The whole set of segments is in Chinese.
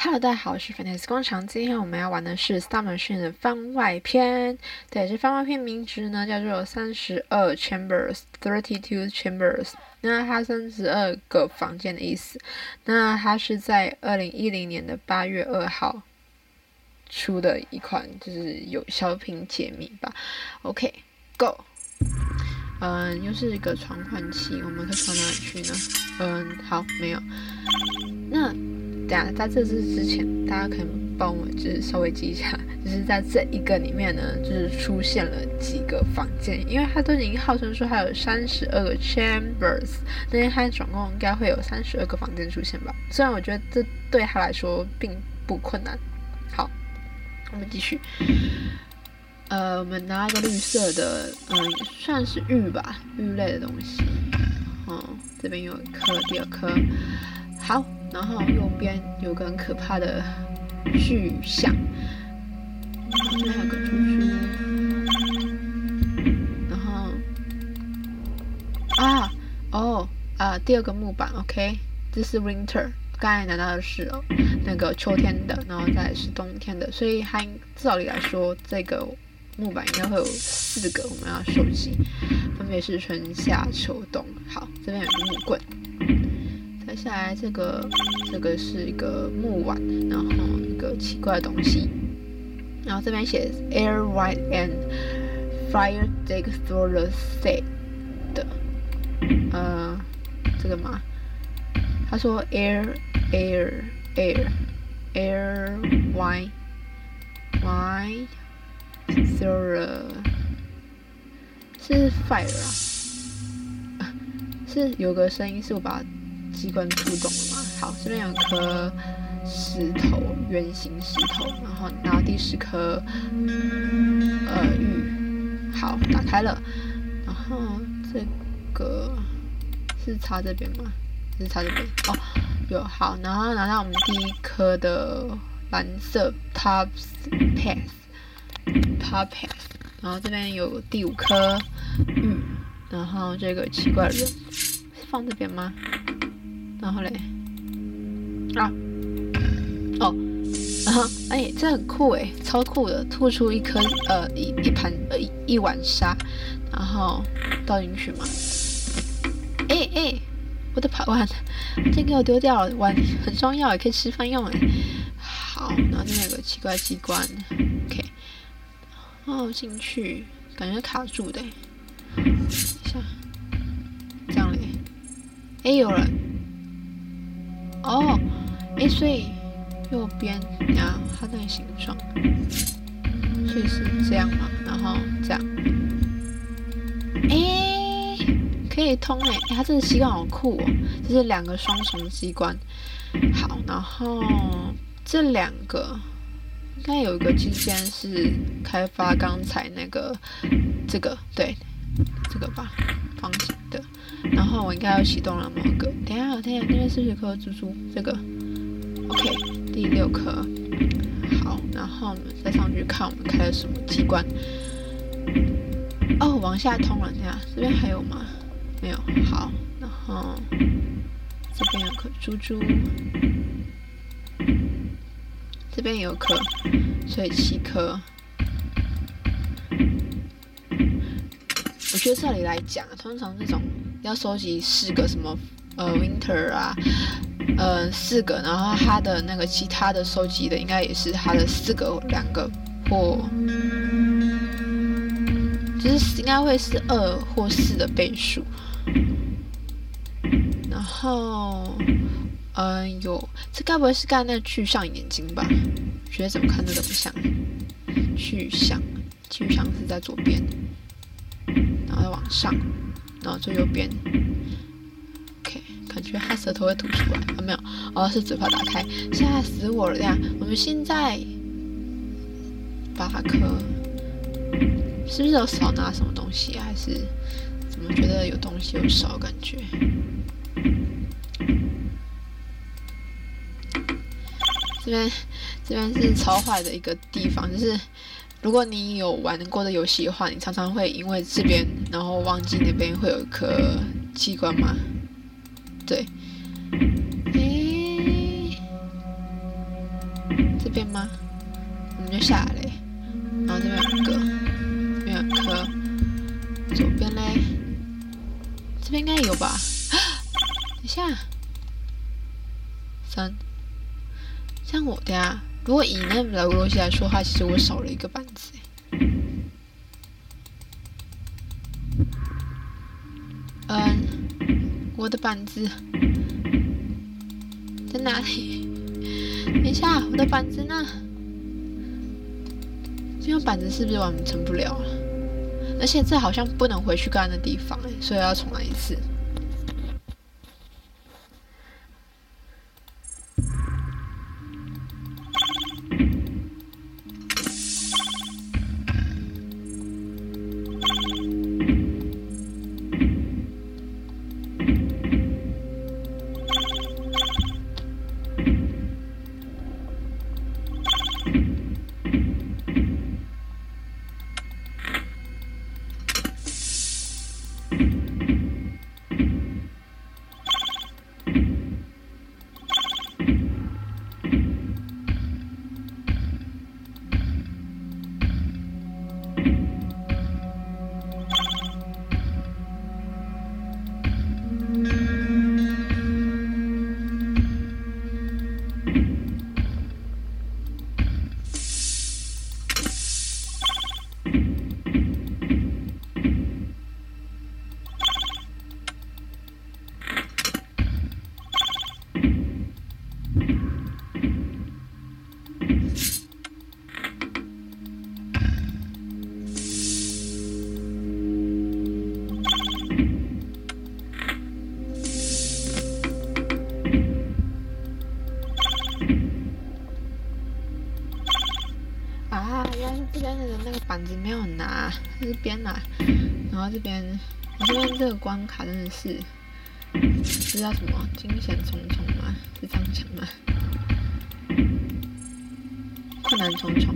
Hello，大家好，我是 Fantasy 工厂。今天我们要玩的是 Star Machine 的番外篇。对，这番外篇名字呢叫做三十二 Chambers，Thirty Two Chambers。那它三十二个房间的意思。那它是在二零一零年的八月二号出的一款，就是有小品解谜吧。OK，Go。嗯，又是一个传唤器，我们可以传哪里去呢？嗯，好，没有。那。等下，在这之之前，大家可以帮我就是稍微记一下，就是在这一个里面呢，就是出现了几个房间，因为它都已经号称说它有三十二个 chambers，那它总共应该会有三十二个房间出现吧？虽然我觉得这对他来说并不困难。好，我们继续。呃，我们拿一个绿色的，嗯，算是玉吧，玉类的东西。嗯，这边有一颗，第二颗。好。然后右边有个很可怕的巨象，这边还有个猪猪，然后啊哦啊第二个木板，OK，这是 Winter，刚才拿到的是那个秋天的，然后再是冬天的，所以它照理来说这个木板应该会有四个我们要收集，分别是春夏秋冬。好，这边有个木棍。接下来这个这个是一个木碗，然后一个奇怪的东西，然后这边写 air white and fire dig through the sea 的，呃，这个嘛，他说 air air air air white white through the 是 fire 啊，是有个声音是我把。机关出动了嘛？好，这边有颗石头，圆形石头，然后拿第十颗呃玉，好，打开了，然后这个是插这边吗？是插这边哦，有好，然后拿到我们第一颗的蓝色 top pass，top pass，然后这边有第五颗玉，然后这个奇怪的人是放这边吗？然后嘞，啊，哦，然后哎，这很酷哎，超酷的，吐出一颗呃一一盘呃一一碗沙，然后倒进去嘛。哎哎，我的盘碗，这个我丢掉了，碗很重要，也可以吃饭用哎。好，然后这边有个奇怪机关，OK，哦进去，感觉卡住的，等一下，这样嘞，哎有了。哦，哎，所以右边啊，它那个形状，所以是这样嘛，然后这样，哎，可以通哎，它这个机关好酷哦，这是两个双重机关，好，然后这两个应该有一个之间是开发刚才那个这个对，这个吧，方形的。然后我应该要启动了某个，等下，等下，那边是不是颗珠珠？这个，OK，第六颗，好，然后我们再上去看我们开了什么机关。哦，往下通了，等下，这边还有吗？没有，好，然后这边有颗珠珠，这边有颗，所以七颗。我觉得这里来讲，通常这种。要收集四个什么呃 winter 啊，呃四个，然后它的那个其他的收集的应该也是它的四个两个或，就是应该会是二或四的倍数。然后嗯有，这该不会是刚才那去向眼睛吧？觉得怎么看都怎么像。去向，去向是在左边，然后再往上。然后最右边，OK，感觉他舌头会吐出来，啊没有，哦是嘴巴打开，吓死我了呀！我们现在八颗，是不是有少拿什么东西，还是怎么觉得有东西有少感觉？这边这边是超坏的一个地方，就是。如果你有玩过的游戏的话，你常常会因为这边，然后忘记那边会有一颗机关吗？对。诶，这边吗？我们就下来，然后这边有一个，这边有一颗，左边嘞，这边应该有吧？等一下，三，像我的呀，如果以那个逻辑来说的话，其实我少了一个板子。嗯，我的板子在哪里？等一下，我的板子呢？这样板子是不是完成不了？而且这好像不能回去刚刚的地方哎，所以要重来一次。这边的那个板子没有拿，是边拿，然后这边，我这边这个关卡真的是，这叫什么？惊险重重吗？是这样讲吗？困难重重。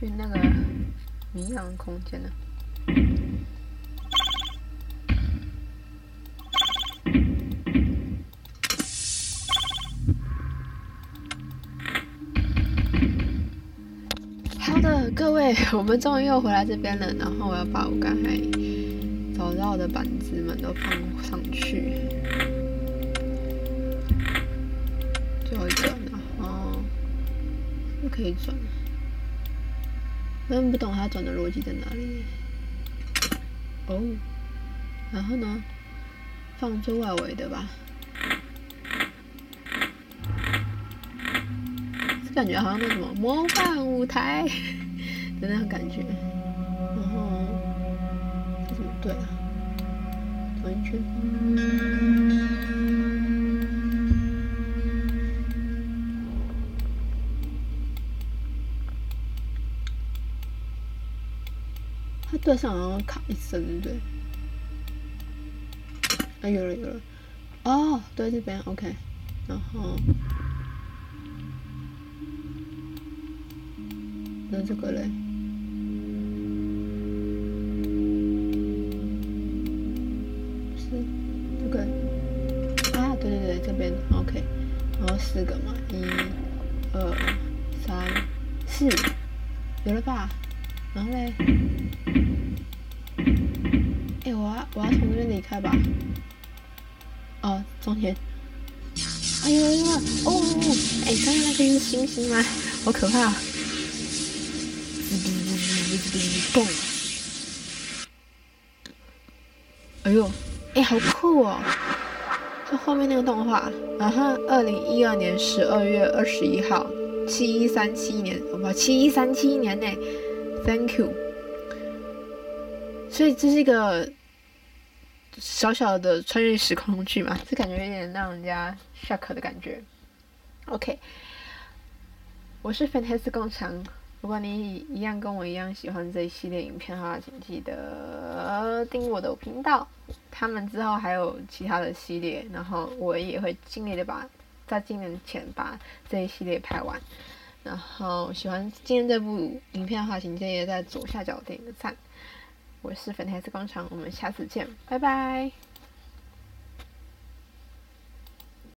去那个迷航空间呢？好的，各位，我们终于又回来这边了。然后我要把我刚才找到的板子们都放上去，最后一个，然后又可以转了。真不懂他转的逻辑在哪里。哦，然后呢？放最外围的吧。感觉好像那什么魔幻舞台 的那种感觉。然后这怎么对啊？转一圈。对上然后卡一声，对不对？啊，有了有了，哦，对这边 OK，然后那这个嘞，是这个。啊，对对对，这边 OK，然后四个嘛，一、二、三、四，有了吧？然后嘞？哎，我要我要从这边离开吧。哦，中间。哎呦呦！哦，哎，刚刚那个是星星吗？好可怕！嘣！哎呦，哎，好酷哦！就后面那个动画，然后二零一二年十二月二十一号，七一三七年，哦不，七一三七年呢？Thank you。所以这是一个小小的穿越时空剧嘛？这感觉有点让人家下课的感觉。OK，我是 Fantastic 工厂。如果你一样跟我一样喜欢这一系列影片的话，请记得订我的频道。他们之后还有其他的系列，然后我也会尽力的把在今年前把这一系列拍完。然后喜欢今天这部影片的话，请记得在左下角点个赞。我是粉黑色工厂，我们下次见，拜拜。